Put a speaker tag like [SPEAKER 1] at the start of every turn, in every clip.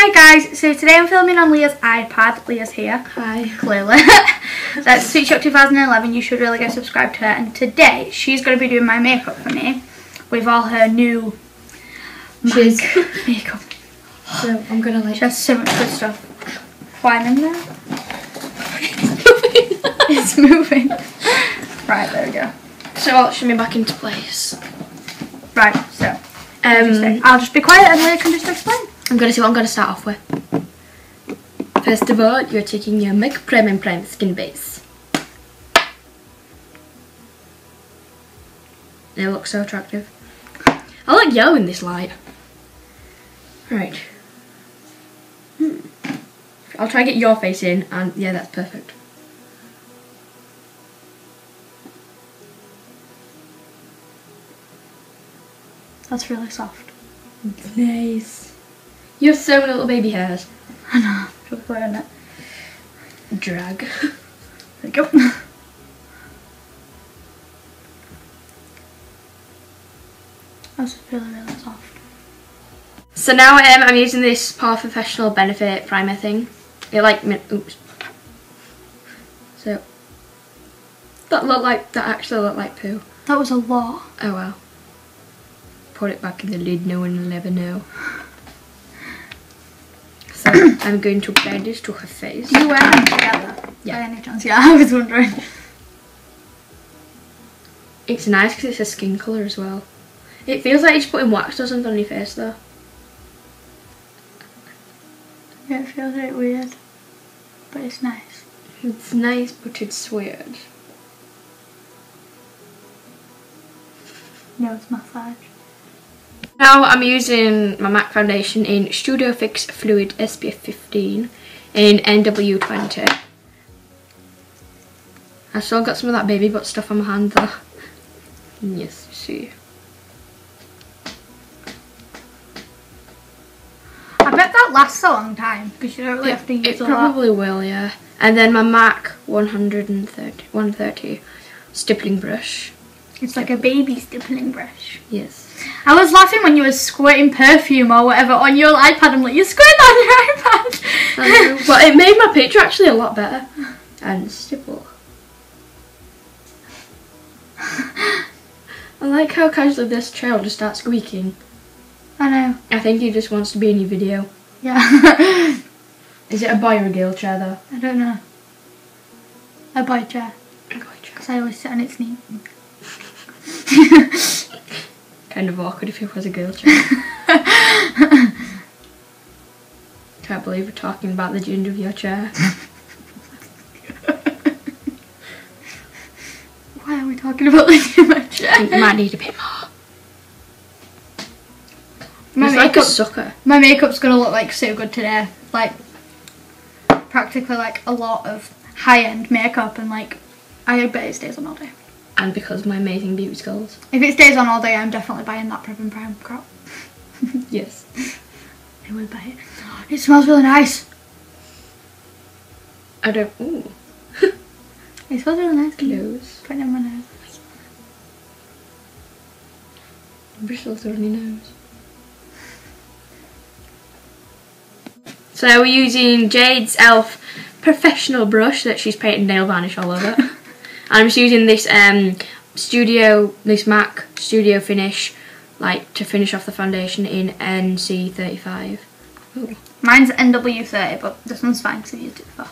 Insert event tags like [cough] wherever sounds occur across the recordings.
[SPEAKER 1] Hi guys, so today I'm filming on Leah's iPad. Leah's here,
[SPEAKER 2] Hi.
[SPEAKER 1] clearly. [laughs] That's SweetShop2011, you should really go subscribe to her. And today, she's going to be doing my makeup for me with all her new
[SPEAKER 2] She's- [laughs]
[SPEAKER 1] makeup.
[SPEAKER 2] So I'm gonna like.
[SPEAKER 1] She has so much good stuff. Why in there? [laughs] It's moving. right, there we go.
[SPEAKER 2] so I'll show me back into place.
[SPEAKER 1] Right, so
[SPEAKER 2] Um,
[SPEAKER 1] I'll just be quiet and Leah can just explain.
[SPEAKER 2] I'm gonna see what I'm gonna start off with. First of all, you're taking your Make Prep and Prime Skin Base. It looks so attractive. I like yellow in this light. Right. Hmm. I'll try and get your face in, and yeah, that's perfect.
[SPEAKER 1] That's really soft.
[SPEAKER 2] Nice. You have so many little baby hairs.
[SPEAKER 1] I know, just wearing it.
[SPEAKER 2] Drag. [laughs]
[SPEAKER 1] There you go. That's really, really soft.
[SPEAKER 2] So now um, I'm using this POREfessional Benefit Primer thing. It like, oops. So, that looked like, that actually looked like poo.
[SPEAKER 1] That was a lot.
[SPEAKER 2] Oh well. Put it back in the lid, no one will ever know. [coughs] I'm going to apply this to her face.
[SPEAKER 1] Do you wear them together?
[SPEAKER 2] Yeah.
[SPEAKER 1] By any chance? Yeah, [laughs] I was wondering.
[SPEAKER 2] It's nice because it's a skin colour as well. It feels like you're just putting wax or something on your face though.
[SPEAKER 1] Yeah, it feels a bit weird. But it's nice.
[SPEAKER 2] It's nice, but it's weird.
[SPEAKER 1] No, it's massage.
[SPEAKER 2] Now I'm using my MAC foundation in Studio Fix Fluid SPF 15 in NW20. I still got some of that baby butt stuff on my hand though. Yes, you see.
[SPEAKER 1] I bet that lasts a long time because you don't really have to use
[SPEAKER 2] it
[SPEAKER 1] lot.
[SPEAKER 2] probably will, yeah. And then my MAC 130, 130 stippling brush.
[SPEAKER 1] It's like a baby stippling brush.
[SPEAKER 2] Yes.
[SPEAKER 1] I was laughing when you were squirting perfume or whatever on your iPad. I'm like, you're squirting on your iPad.
[SPEAKER 2] but [laughs] it made my picture actually a lot better. And stipple. I like how casually this chair just starts squeaking.
[SPEAKER 1] I know.
[SPEAKER 2] I think he just wants to be in your video.
[SPEAKER 1] Yeah. [laughs]
[SPEAKER 2] Is it a boy or a girl chair though?
[SPEAKER 1] I don't know. A boy chair.
[SPEAKER 2] A boy chair.
[SPEAKER 1] Because I always sit on its knee. [laughs]
[SPEAKER 2] Kind of awkward if it was a girl chair. [laughs] Can't believe we're talking about the gender of your chair. [laughs]
[SPEAKER 1] Why are we talking about this in my
[SPEAKER 2] I
[SPEAKER 1] chair?
[SPEAKER 2] think you might need a bit more.
[SPEAKER 1] My
[SPEAKER 2] it's like a sucker.
[SPEAKER 1] my makeup's gonna look like so good today. Like practically like a lot of high end makeup and like I bet it stays on all day.
[SPEAKER 2] And because of my amazing beauty skills.
[SPEAKER 1] If it stays on all day, I'm definitely buying that Prep and Prime crop. [laughs] [laughs]
[SPEAKER 2] Yes.
[SPEAKER 1] I would buy it. It smells really nice.
[SPEAKER 2] I don't. Ooh. [laughs]
[SPEAKER 1] It smells really nice.
[SPEAKER 2] Nose.
[SPEAKER 1] Put it on my nose.
[SPEAKER 2] Bristles are on your nose. So we're using Jade's Elf professional brush that she's painted nail varnish all over. I'm just using this um, studio, this MAC Studio Finish, like to finish off the foundation in NC35. Ooh,
[SPEAKER 1] Mine's NW30, but this one's fine because I've used it before.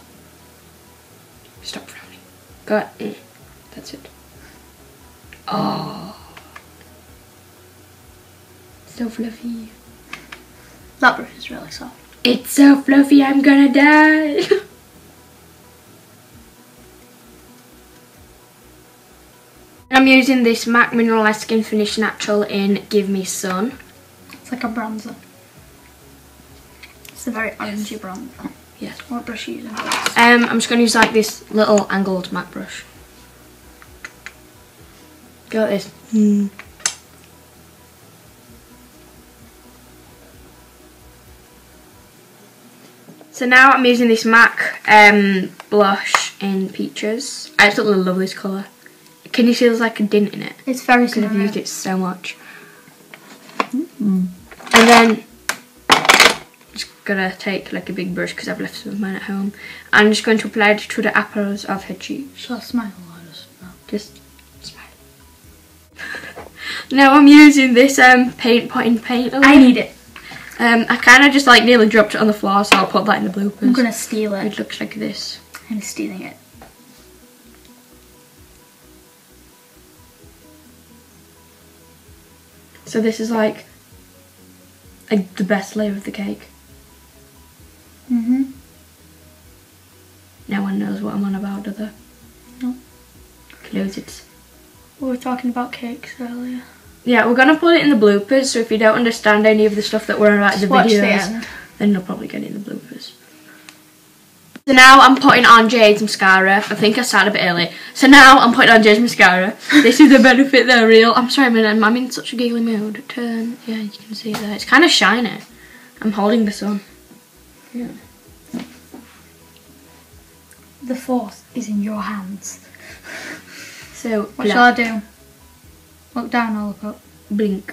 [SPEAKER 2] stop frowning. Got mm, That's it. Oh. So fluffy.
[SPEAKER 1] That brush is really soft.
[SPEAKER 2] It's so fluffy, I'm gonna die. [laughs] I'm using this MAC Mineralized Skin Finish Natural in Give Me Sun.
[SPEAKER 1] It's like a bronzer. It's a very orangey bronzer.
[SPEAKER 2] Yes.
[SPEAKER 1] What brush are you using for this?
[SPEAKER 2] Um, I'm just going to use like this little angled MAC brush. Go like this. Hmm. So now I'm using this MAC um, blush in Peaches. I absolutely love this colour. Can you see there's like a dent in it?
[SPEAKER 1] It's very
[SPEAKER 2] Because I've used it so much. And then just gonna take like a big brush because I've left some of mine at home. I'm just going to apply it to the apples of her cheeks.
[SPEAKER 1] Shall I smile or just no?
[SPEAKER 2] Just smile. [laughs] now I'm using this um Paint Pot in Painterly.
[SPEAKER 1] I need it.
[SPEAKER 2] Um, I kind of just like nearly dropped it on the floor, so I'll put that in the bloopers.
[SPEAKER 1] I'm gonna steal
[SPEAKER 2] It
[SPEAKER 1] it.
[SPEAKER 2] looks like this.
[SPEAKER 1] I'm stealing it.
[SPEAKER 2] So this is like, like the best layer of the cake.
[SPEAKER 1] Mhm.
[SPEAKER 2] No one knows what I'm on about, do they?
[SPEAKER 1] No.
[SPEAKER 2] Close it.
[SPEAKER 1] We were talking about cakes earlier.
[SPEAKER 2] Yeah, we're gonna put it in the bloopers. So if you don't understand any of the stuff that we're about the
[SPEAKER 1] Just the
[SPEAKER 2] videos,
[SPEAKER 1] end.
[SPEAKER 2] then you'll probably get in the bloopers. So now I'm putting on Jade's mascara. I think I started a bit early. So now I'm putting on Jade's mascara. this is the benefit they're real. I'm sorry, man. I'm in such a giggly mood. Turn. Yeah, you can see that. It's kind of shiny. I'm holding this sun. Yeah.
[SPEAKER 1] The force is in your hands.
[SPEAKER 2] So
[SPEAKER 1] What shall I do? Look down or look up?
[SPEAKER 2] blink.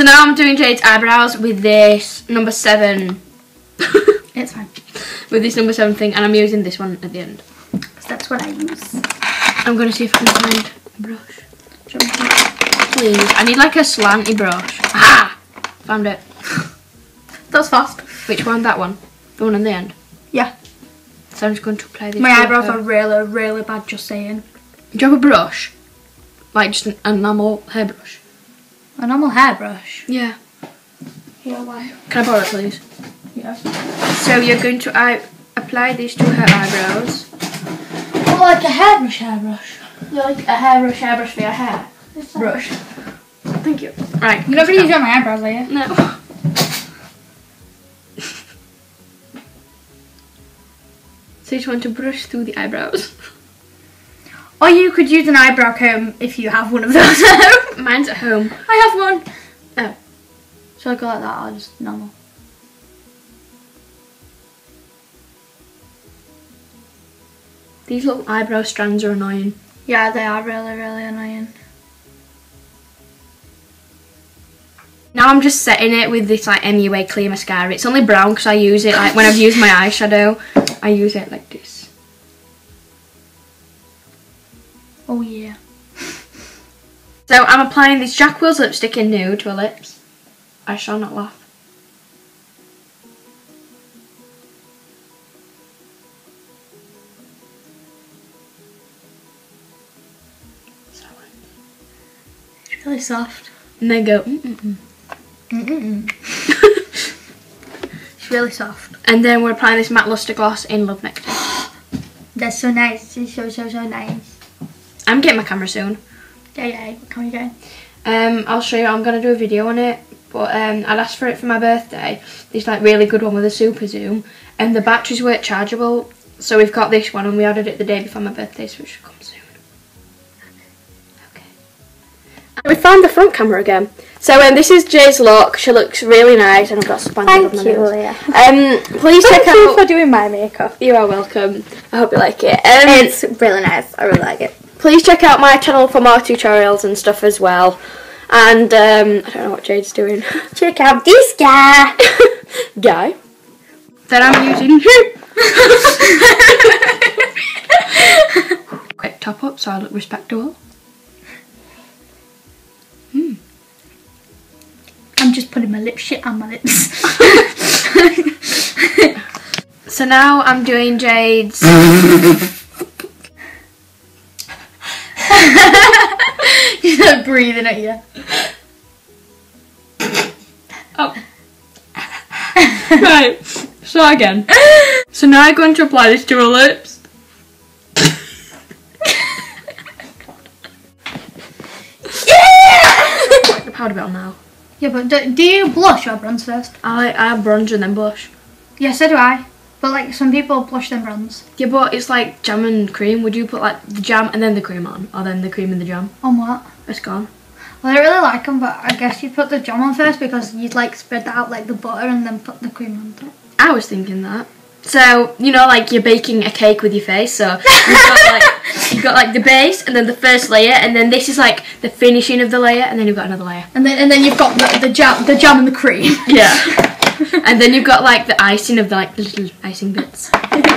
[SPEAKER 2] So now I'm doing Jade's eyebrows with this number seven. [laughs]
[SPEAKER 1] It's fine.
[SPEAKER 2] with this number seven thing, and I'm using this one at the end.
[SPEAKER 1] that's what I use.
[SPEAKER 2] I'm gonna see if I can find a brush. Do you want me to- Please, I need like a slanty brush. Ah, found it. [laughs]
[SPEAKER 1] That's fast.
[SPEAKER 2] Which one? That one. The one on the end.
[SPEAKER 1] Yeah.
[SPEAKER 2] So I'm just going to apply this.
[SPEAKER 1] My
[SPEAKER 2] to
[SPEAKER 1] eyebrows are really, really bad, just saying.
[SPEAKER 2] Do you have a brush? Like just an, a normal hairbrush?
[SPEAKER 1] A normal hairbrush.
[SPEAKER 2] Yeah.
[SPEAKER 1] Yeah, why?
[SPEAKER 2] Can I borrow it, please?
[SPEAKER 1] Yeah.
[SPEAKER 2] So you're going to eye- apply this to her eyebrows.
[SPEAKER 1] Oh, like a hairbrush, hairbrush.
[SPEAKER 2] Like a hairbrush, hairbrush for your hair. Brush. Thank you. Right.
[SPEAKER 1] You're not gonna use it on my eyebrows, are you?
[SPEAKER 2] No. [laughs] so you just want to brush through the eyebrows. [laughs]
[SPEAKER 1] Or you could use an eyebrow comb if you have one of those. [laughs]
[SPEAKER 2] Mine's at home.
[SPEAKER 1] I have one.
[SPEAKER 2] Oh.
[SPEAKER 1] Shall I go like that or just normal?
[SPEAKER 2] These little eyebrow strands are annoying.
[SPEAKER 1] Yeah, they are really, really annoying.
[SPEAKER 2] Now I'm just setting it with this like MUA clear mascara. It's only brown because I use it like when I've used my eyeshadow. I use it like So I'm applying this Jack Wills lipstick in nude to her lips. I shall not laugh.
[SPEAKER 1] It's really soft.
[SPEAKER 2] and then go. Mm-mm-mm.
[SPEAKER 1] Mm-mm. [laughs] it's really soft.
[SPEAKER 2] And then we're applying this matte luster gloss in Love Nectar. [gasps]
[SPEAKER 1] That's so nice. It's so, so, so nice.
[SPEAKER 2] I'm getting my camera soon.
[SPEAKER 1] Yeah, yeah. What can we go?
[SPEAKER 2] Um, I'll show you. I'm gonna do a video on it, but um, I'd asked for it for my birthday. This like really good one with a super zoom, and the batteries weren't chargeable. So we've got this one, and we ordered it the day before my birthday, so it should come soon. Okay. We found the front camera again. So um, this is Jay's look. She looks really nice, and I've got spangles on my nose.
[SPEAKER 1] Leah.
[SPEAKER 2] Um, please check
[SPEAKER 1] Thank you
[SPEAKER 2] out.
[SPEAKER 1] for doing my makeup.
[SPEAKER 2] You are welcome. I hope you like it. Um,
[SPEAKER 1] It's really nice. I really like it.
[SPEAKER 2] Please check out my channel for more tutorials and stuff as well. And um, I don't know what Jade's doing. [laughs]
[SPEAKER 1] Check out this guy. [laughs]
[SPEAKER 2] Guy. That I'm using. [laughs] Quick top up so I look respectable.
[SPEAKER 1] I'm just putting my lip shit on my lips.
[SPEAKER 2] So now I'm doing Jade's.
[SPEAKER 1] She's not [laughs] breathing at you.
[SPEAKER 2] Oh. [laughs] right. So again. So now I'm going to apply this to her lips. Like the powder bit on now.
[SPEAKER 1] Yeah, but do, do you blush or bronze first?
[SPEAKER 2] I I have bronzer and then blush.
[SPEAKER 1] Yeah, so do I. But like some people blush them bronze.
[SPEAKER 2] Yeah, but it's like jam and cream. Would you put like the jam and then the cream on, or then the cream and the jam?
[SPEAKER 1] On what?
[SPEAKER 2] It's gone.
[SPEAKER 1] Well, I really like them, but I guess you put the jam on first because you'd like spread that out like the butter and then put the cream on top.
[SPEAKER 2] I was thinking that. So you know, like you're baking a cake with your face, so you've got like [laughs] you've got like the base and then the first layer, and then this is like the finishing of the layer, and then you've got another layer,
[SPEAKER 1] and then and then you've got the, the jam, the jam and the cream.
[SPEAKER 2] Yeah. [laughs] and then you've got like the icing of like the little icing bits. [laughs]